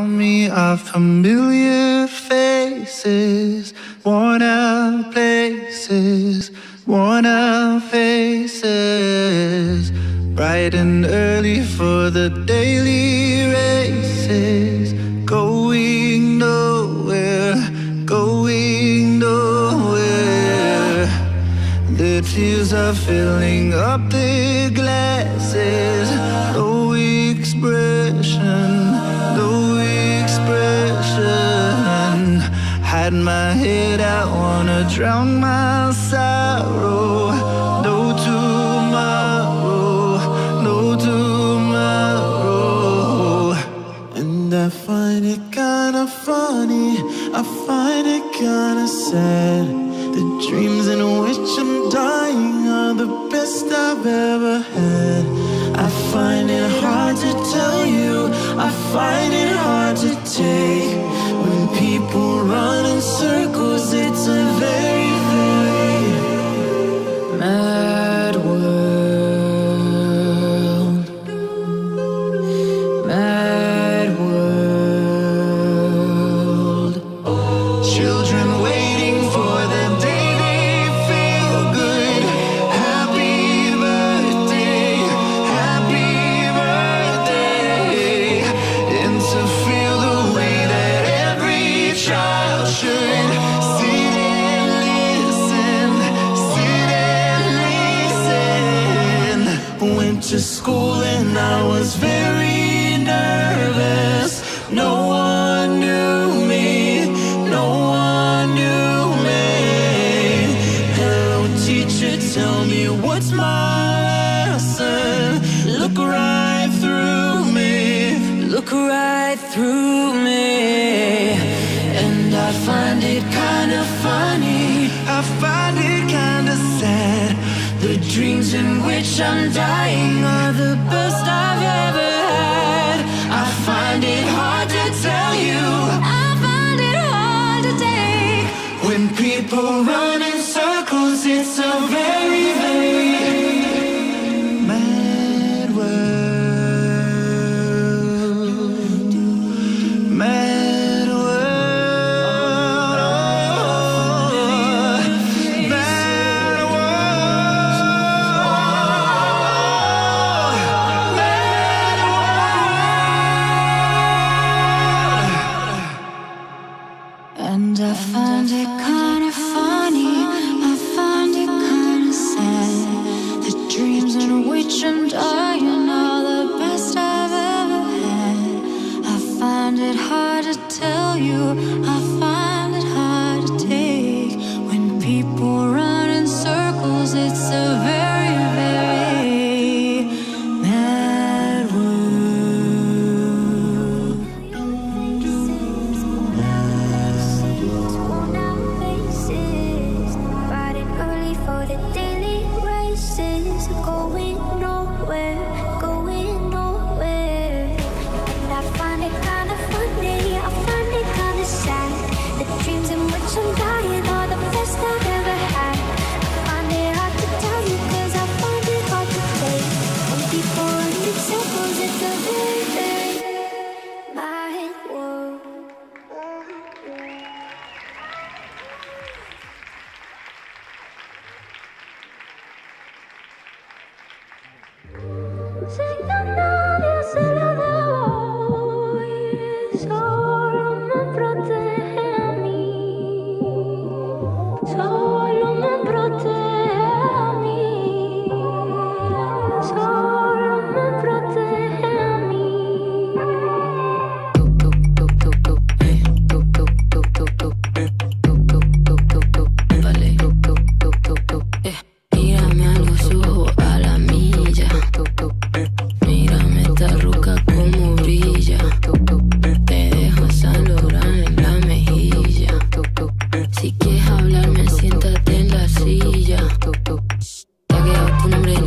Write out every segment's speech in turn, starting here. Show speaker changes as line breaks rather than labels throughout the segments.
around me are familiar faces, worn out places, worn out faces. Bright and early for the daily races, going nowhere, going nowhere. The tears are filling up the glasses, no expression, no depression Hide my head, out, wanna drown my sorrow. No tomorrow, no tomorrow. And I find it kinda funny I find it kinda sad. The dreams in which I'm dying Are the best I've ever had. I find it hard to tell you find it hard to take to school and I was very nervous. No one knew me, no one knew me. Hello, teacher, tell me what's my lesson. Look right through me, look right through me. funny, I find it kinda sad The dreams in which I'm dying are the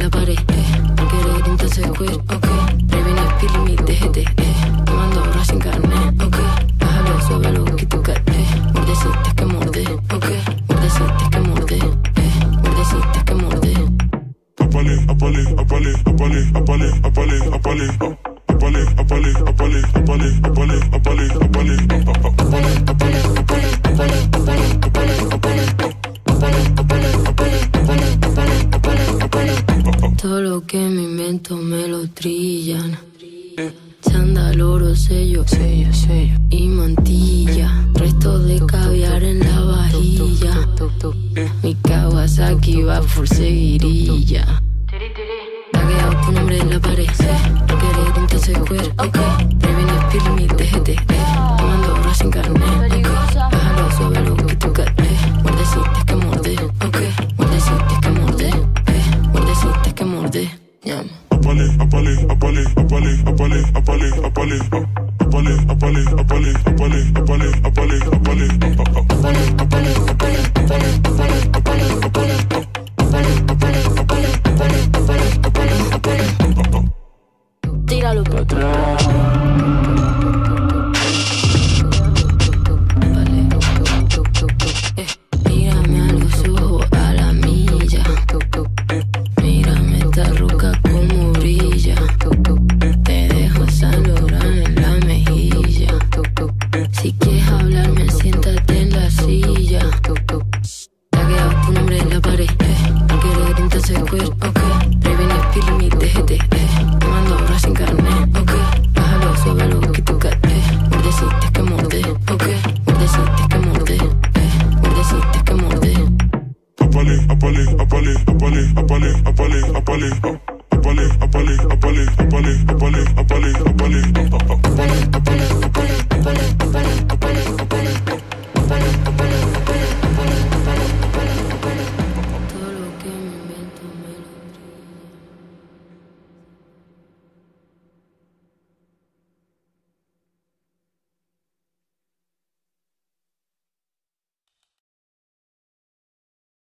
la pared. Eh. Querer entonces
cuesta.
Lo trillan. Chándal, oro, sello, sello, sello y mantilla. Resto de caviar en la vajilla. Mi Kawasaki va por seguirilla. Ha quedado tu nombre en la pared. No querés entonces queer, ok.
Apale, apale, apale, apale, apale,
Tíralo.